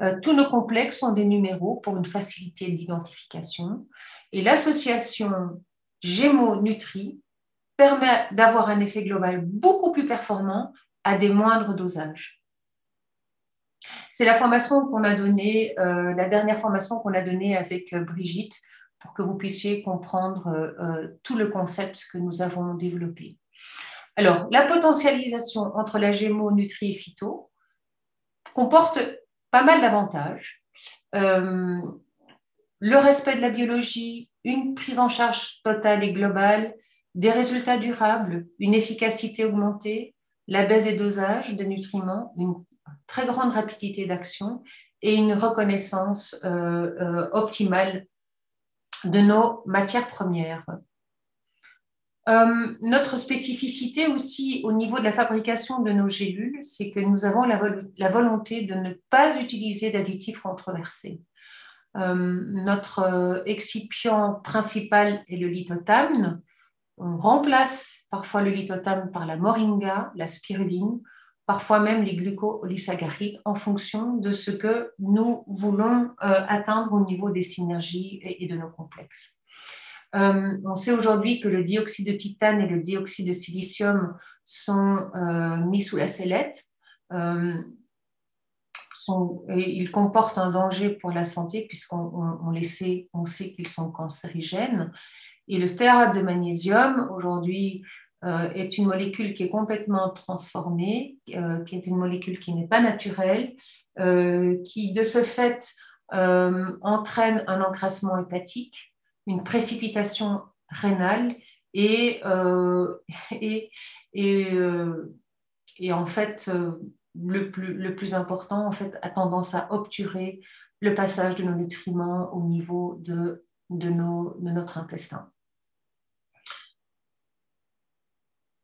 Euh, tous nos complexes ont des numéros pour une facilité d'identification. Et l'association Gémeaux-Nutri permet d'avoir un effet global beaucoup plus performant à des moindres dosages. C'est la formation qu'on a donnée, euh, la dernière formation qu'on a donnée avec euh, Brigitte pour que vous puissiez comprendre tout le concept que nous avons développé. Alors, la potentialisation entre la Gémeaux, Nutri et Phyto comporte pas mal d'avantages. Euh, le respect de la biologie, une prise en charge totale et globale, des résultats durables, une efficacité augmentée, la baisse des dosages de nutriments, une très grande rapidité d'action et une reconnaissance euh, euh, optimale de nos matières premières. Euh, notre spécificité aussi au niveau de la fabrication de nos gélules, c'est que nous avons la, volonté de ne pas utiliser d'additifs controversés. Euh, notre euh, excipient principal est le lithothamne. On remplace parfois le lithothamne par la moringa, la spiruline, parfois même les glucoolysaccharides en fonction de ce que nous voulons atteindre au niveau des synergies et de nos complexes. Euh, on sait aujourd'hui que le dioxyde de titane et le dioxyde de silicium sont euh, mis sous la sellette. Euh, ils comportent un danger pour la santé puisqu'on les sait, sait qu'ils sont cancérigènes. Et le stéarate de magnésium, aujourd'hui, est une molécule qui est complètement transformée, qui est une molécule qui n'est pas naturelle, qui de ce fait entraîne un encrassement hépatique une précipitation rénale et, euh, et, euh, et, en fait, euh, le, plus, le plus important, en fait, a tendance à obturer le passage de nos nutriments au niveau de, de, nos, de notre intestin.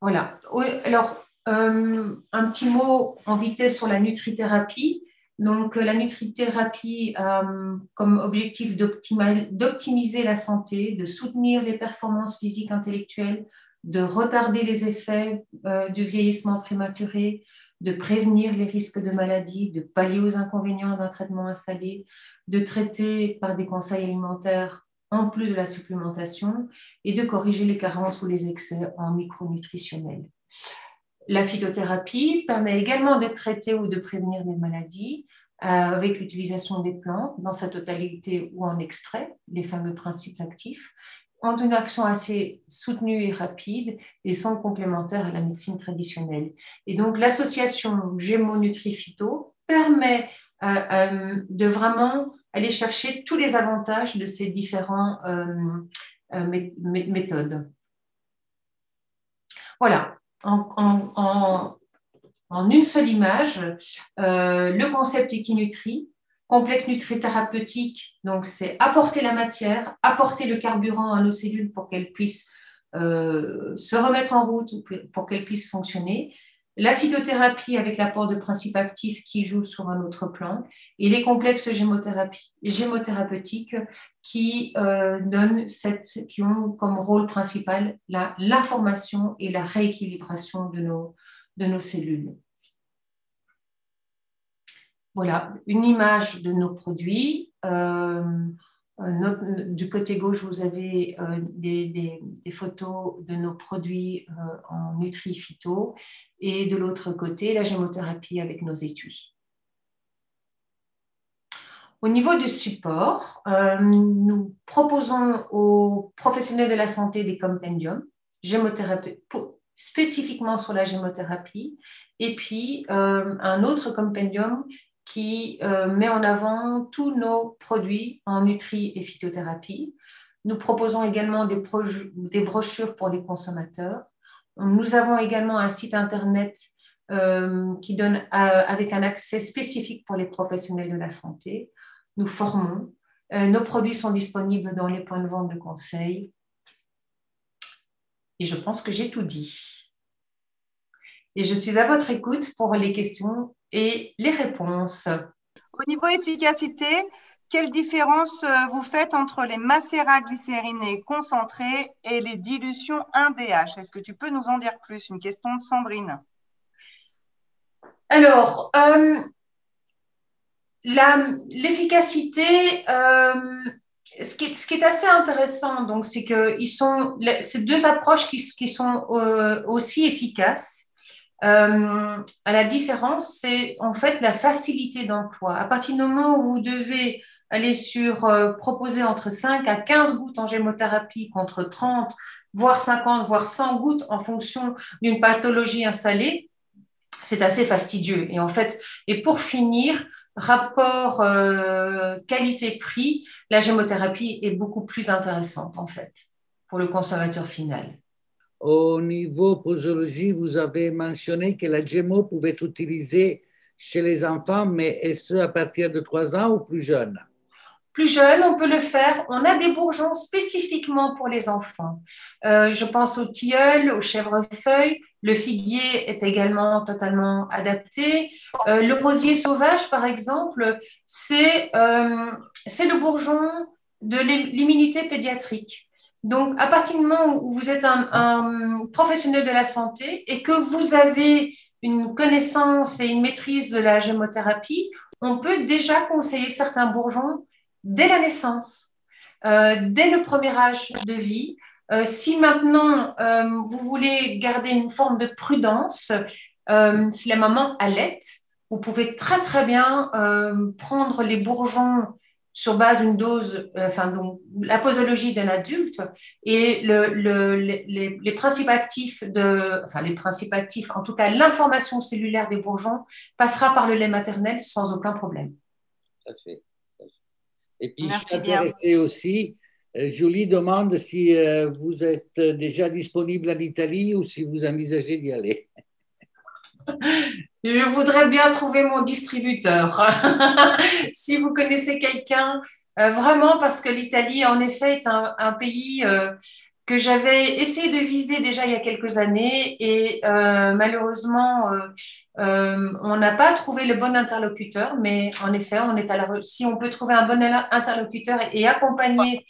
Voilà. Alors, un petit mot en vitesse sur la nutrithérapie. Donc, la nutrithérapie euh, comme objectif d'optimiser la santé, de soutenir les performances physiques intellectuelles, de retarder les effets euh, du vieillissement prématuré, de prévenir les risques de maladie, de pallier aux inconvénients d'un traitement installé, de traiter par des conseils alimentaires en plus de la supplémentation et de corriger les carences ou les excès en micronutritionnel. La phytothérapie permet également de traiter ou de prévenir des maladies euh, avec l'utilisation des plantes dans sa totalité ou en extrait, les fameux principes actifs, ont une action assez soutenue et rapide et sont complémentaires à la médecine traditionnelle. Et donc l'association Gémeaux-Nutri-Phyto permet euh, euh, de vraiment aller chercher tous les avantages de ces différentes méthodes. Voilà, en, une seule image, euh, le concept Equinutri, complexe nutrithérapeutique, donc c'est apporter la matière, apporter le carburant à nos cellules pour qu'elles puissent euh, se remettre en route, pour qu'elles puissent fonctionner, la phytothérapie avec l'apport de principes actifs qui jouent sur un autre plan, et les complexes gémothérapeutiques qui, euh, donnent cette, qui ont comme rôle principal l'information et la rééquilibration de nos, de nos cellules. Voilà, une image de nos produits. Euh, euh, du côté gauche, vous avez euh, des, photos de nos produits euh, en nutri-phyto et de l'autre côté, la gémothérapie avec nos étuis. Au niveau du support, nous proposons aux professionnels de la santé des compendiums spécifiquement sur la gémothérapie et puis un autre compendium qui euh, met en avant tous nos produits en nutri et phytothérapie. Nous proposons également des, brochures pour les consommateurs. Nous avons également un site internet euh, qui donne euh, avec un accès spécifique pour les professionnels de la santé. Nous formons. nos produits sont disponibles dans les points de vente de conseil. Et je pense que j'ai tout dit. Et je suis à votre écoute pour les questions et les réponses. Au niveau efficacité, quelle différence euh, vous faites entre les macérats glycérinés concentrés et les dilutions 1DH Est-ce que tu peux nous en dire plus? Une question de Sandrine. Alors, euh, l'efficacité, euh, ce, qui, ce, qui, est assez intéressant, donc, c'est que ils sont, ces deux approches qui, qui sont aussi efficaces. Euh, à la différence, c'est en fait la facilité d'emploi. À partir du moment où vous devez aller sur euh, proposer entre 5 à 15 gouttes en gémothérapie contre 30, voire 50, voire 100 gouttes en fonction d'une pathologie installée, c'est assez fastidieux. Et en fait, et pour finir, rapport euh, qualité-prix, la gémothérapie est beaucoup plus intéressante en fait pour le consommateur final. Au niveau posologie, vous avez mentionné que la GMO pouvait être utilisée chez les enfants, mais est-ce à partir de 3 ans ou plus jeune? Plus jeune, on peut le faire. On a des bourgeons spécifiquement pour les enfants. Euh, je pense au tilleul, au chèvrefeuille. Le figuier est également totalement adapté. Euh, le rosier sauvage, par exemple, c'est euh, le bourgeon de l'immunité pédiatrique. Donc, à partir du moment où vous êtes un, professionnel de la santé et que vous avez une connaissance et une maîtrise de la gémothérapie, on peut déjà conseiller certains bourgeons dès la naissance, euh, dès le premier âge de vie. Euh, si maintenant euh, vous voulez garder une forme de prudence, si la maman allait, vous pouvez très très bien prendre les bourgeons sur base d'une dose, euh, enfin, donc, la posologie d'un adulte et le, le, les, les, principes actifs de, enfin, les principes actifs, en tout cas, l'information cellulaire des bourgeons passera par le lait maternel sans aucun problème. fait. Et puis, je suis intéressé aussi. Euh, Julie demande si euh, vous êtes déjà disponible en Italie ou si vous envisagez d'y aller. Je voudrais bien trouver mon distributeur. si vous connaissez quelqu'un, euh, vraiment, parce que l'Italie, en effet, est un, pays euh, que j'avais essayé de viser déjà il y a quelques années et euh, malheureusement, on n'a pas trouvé le bon interlocuteur. Mais en effet, on est à la, si on peut trouver un bon interlocuteur et accompagner,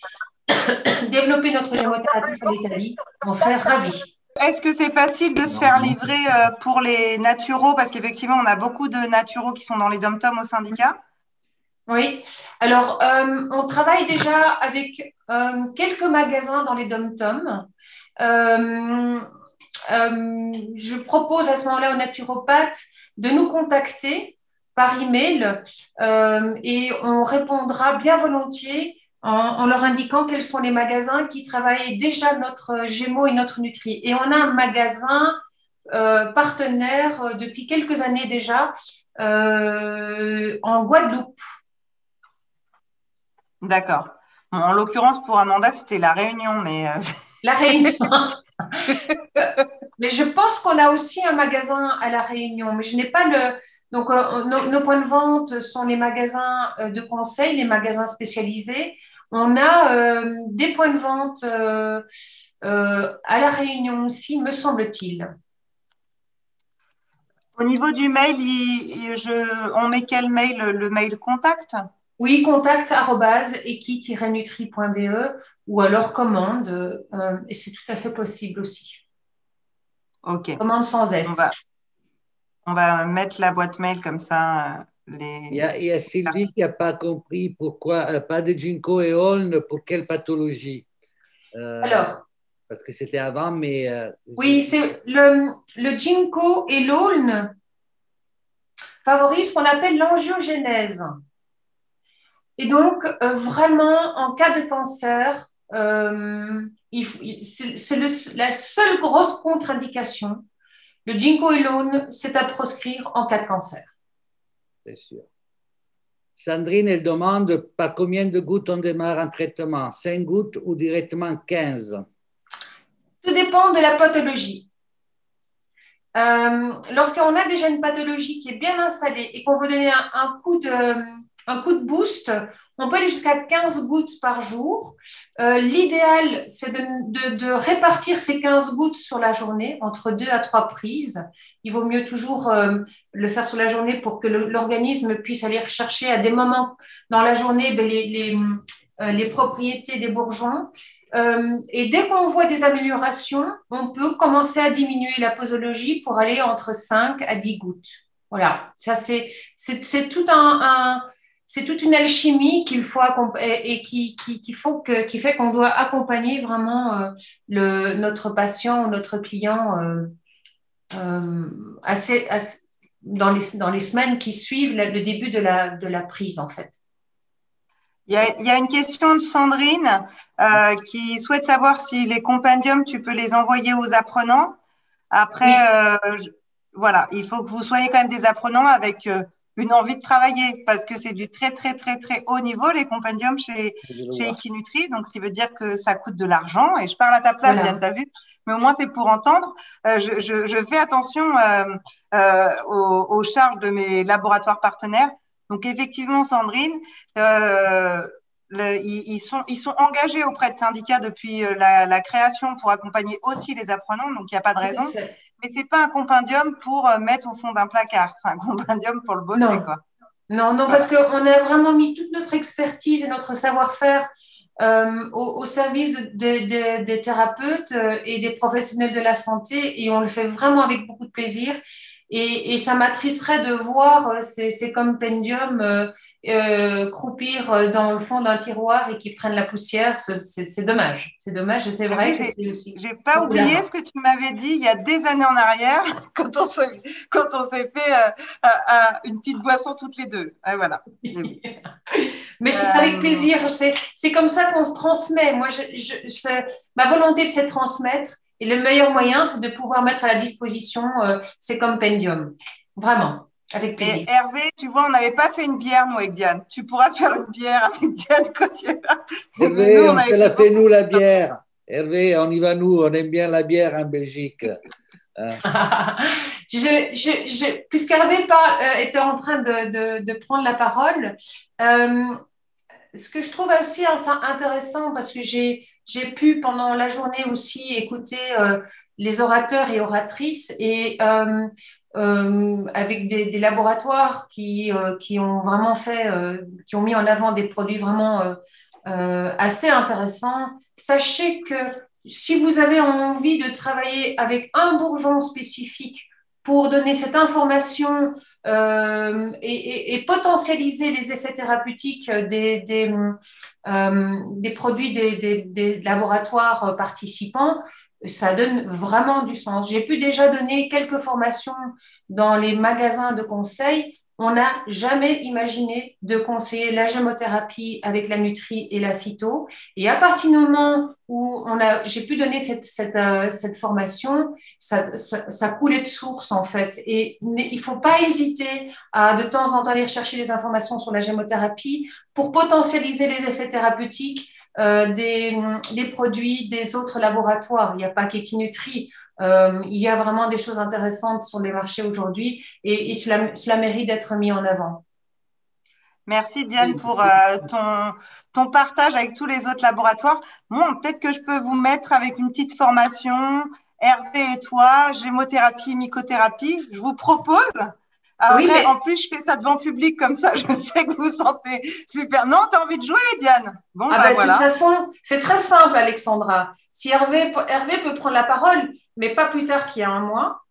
développer notre gémothérapie sur l'Italie, on serait ravis. Est-ce que c'est facile de se faire livrer euh, pour les naturaux? Parce qu'effectivement, on a beaucoup de naturaux qui sont dans les dom au syndicat. Oui, alors euh, on travaille déjà avec euh, quelques magasins dans les dom je propose à ce moment-là aux naturopathes de nous contacter par email et on répondra bien volontiers en, leur indiquant quels sont les magasins qui travaillent déjà notre Gémeaux et notre Nutri. Et on a un magasin euh, partenaire euh, depuis quelques années déjà euh, en Guadeloupe. D'accord. en l'occurrence, pour Amanda, c'était la Réunion, mais. La Réunion. mais je pense qu'on a aussi un magasin à La Réunion, mais je n'ai pas le. Donc, euh, nos, points de vente sont les magasins euh, de conseil, les magasins spécialisés. On a des points de vente à La Réunion aussi, me semble-t-il. Au niveau du mail, je, on met quel mail Le mail contact? Oui, contact equi-nutri.be ou alors commande, euh, et c'est tout à fait possible aussi. Ok. Commande sans S. On va, mettre la boîte mail comme ça. Euh, il, y a, Sylvie qui n'a pas compris pourquoi euh, pas de Ginkgo et Olne, pour quelle pathologie? Alors. Parce que c'était avant, mais. oui, c'est le, le Ginkgo et l'Aulne favorisent ce qu'on appelle l'angiogénèse. Et donc, euh, vraiment, en cas de cancer, euh, c'est la seule grosse contre-indication. Le ginkgo elone, c'est à proscrire en cas de cancer. C'est sûr. Sandrine, elle demande par combien de gouttes on démarre un traitement? 5 gouttes ou directement 15 Tout dépend de la pathologie. Euh, lorsqu'on a déjà une pathologie qui est bien installée et qu'on veut donner un coup de, un coup de boost, on peut aller jusqu'à 15 gouttes par jour. Euh, l'idéal, c'est de, répartir ces 15 gouttes sur la journée, entre deux à trois prises. Il vaut mieux toujours euh, le faire sur la journée pour que l'organisme puisse aller rechercher à des moments dans la journée ben, les, euh, les, propriétés des bourgeons. et dès qu'on voit des améliorations, on peut commencer à diminuer la posologie pour aller entre 5 à 10 gouttes. Voilà, ça c'est tout un c'est toute une alchimie qu'il faut et, qui, faut que, qui fait qu'on doit accompagner vraiment euh, le, notre patient ou notre client euh, euh, assez, dans, les, dans les semaines qui suivent le début de la, de la prise en fait. Il y, a, il y a une question de Sandrine qui souhaite savoir si les compendiums, tu peux les envoyer aux apprenants. Après, voilà, il faut que vous soyez quand même des apprenants avec une envie de travailler parce que c'est du très très très très haut niveau les compendiums chez chez Equinutri. Donc ça veut dire que ça coûte de l'argent et je parle à ta place Diane t'as vu. Mais au moins c'est pour entendre. Euh, je, je, je, fais attention euh, euh, aux, aux, charges de mes laboratoires partenaires. Donc effectivement Sandrine euh, le, ils, sont, ils sont engagés auprès de syndicats depuis euh, la, la création pour accompagner aussi les apprenants, donc il n'y a pas de raison mais c'est pas un compendium pour euh, mettre au fond d'un placard, c'est un compendium pour le bosser, non. quoi. Non, non, parce qu'on a vraiment mis toute notre expertise et notre savoir-faire euh, au, service des thérapeutes euh, et des professionnels de la santé et on le fait vraiment avec beaucoup de plaisir. Et, ça m'attristerait de voir euh, ces, ces compendiums euh, euh, croupir dans le fond d'un tiroir et qui prennent la poussière. C'est dommage. C'est dommage et c'est vrai que aussi. J'ai pas oublié ce que tu m'avais dit il y a des années en arrière quand on s'est fait une petite boisson toutes les deux. voilà. Mais c'est avec plaisir. C'est comme ça qu'on se transmet. Moi, ma volonté de se transmettre et le meilleur moyen, c'est de pouvoir mettre à la disposition euh, ces compendiums. Vraiment, avec plaisir. Et Hervé, tu vois, on n'avait pas fait une bière, nous, avec Diane. Tu pourras faire une bière avec Diane quand tu es là. Hervé, on, on la fait, nous, la bière. Hervé, on y va, nous. On aime bien la bière en Belgique. Hein. je, je, Puisqu'Hervé euh, était en train de, de, prendre la parole, euh, ce que je trouve aussi intéressant, parce que j'ai j'ai pu pendant la journée aussi écouter euh, les orateurs et oratrices et euh, euh, avec des, des, laboratoires qui, qui ont vraiment fait, qui ont mis en avant des produits vraiment assez intéressants. Sachez que si vous avez envie de travailler avec un bourgeon spécifique pour donner cette information euh, et, potentialiser les effets thérapeutiques des, des, euh, produits des, des, des, laboratoires participants, ça donne vraiment du sens. J'ai pu déjà donner quelques formations dans les magasins de conseil on n'a jamais imaginé de conseiller la gémothérapie avec la nutrie et la phyto. Et à partir du moment où on a, j'ai pu donner cette, cette, euh, cette formation, ça, ça, ça, coulait de source en fait. Et mais il faut pas hésiter à de temps en temps aller chercher les informations sur la gémothérapie pour potentialiser les effets thérapeutiques des, des, produits des autres laboratoires. Il n'y a pas qu'Equinutri. il y a vraiment des choses intéressantes sur les marchés aujourd'hui et, cela, cela mérite d'être mis en avant. Merci Diane pour ton, ton partage avec tous les autres laboratoires. Bon, peut-être que je peux vous mettre avec une petite formation, Hervé et toi, gémothérapie, mycothérapie. Je vous propose. Après, oui, En plus, je fais ça devant public comme ça, je sais que vous, vous sentez super. Non, tu as envie de jouer, Diane Bon, ah bah, voilà. De toute façon, c'est très simple, Alexandra. Si Hervé, Hervé peut prendre la parole, mais pas plus tard qu'il y a un mois,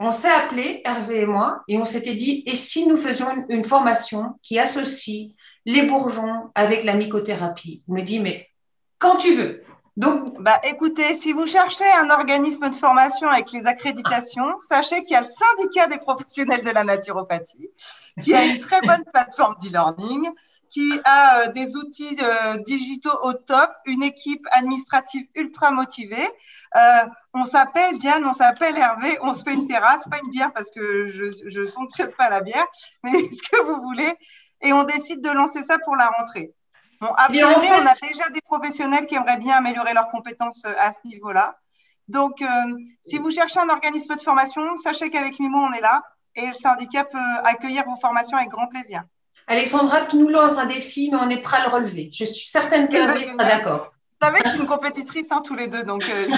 on s'est appelé, Hervé et moi, et on s'était dit, et si nous faisions une, une formation qui associe les bourgeons avec la mycothérapie? Il me dit, mais quand tu veux. Donc, bah, écoutez, si vous cherchez un organisme de formation avec les accréditations, sachez qu'il y a le syndicat des professionnels de la naturopathie, qui a une très bonne plateforme d'e-learning, qui a euh, des outils euh, digitaux au top, une équipe administrative ultra motivée. Euh, on s'appelle Diane, on s'appelle Hervé, on se fait une terrasse, pas une bière parce que je ne fonctionne pas à la bière, mais ce que vous voulez et on décide de lancer ça pour la rentrée. Bon, après, on a déjà des professionnels qui aimeraient bien améliorer leurs compétences euh, à ce niveau-là. Donc, euh, si vous cherchez un organisme de formation, sachez qu'avec Mimo, on est là et le syndicat peut accueillir vos formations avec grand plaisir. Alexandra, tu nous lances un défi, mais on est prêt à le relever. Je suis certaine qu'Hervé sera d'accord. Vous savez que je suis une compétitrice, hein, tous les deux, donc euh,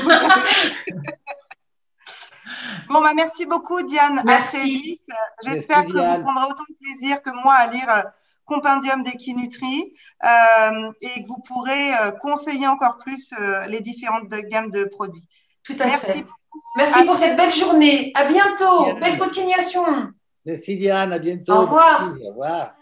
Bon, bah, merci beaucoup, Diane. Merci. J'espère que vous prendrez autant de plaisir que moi à lire euh, Compendium d'Equinutri euh, et que vous pourrez euh, conseiller encore plus les différentes gammes de produits. Tout à merci fait. Beaucoup. Merci pour cette belle journée. À bientôt. Belle continuation. Merci, Diane. À bientôt. Au revoir. Au revoir.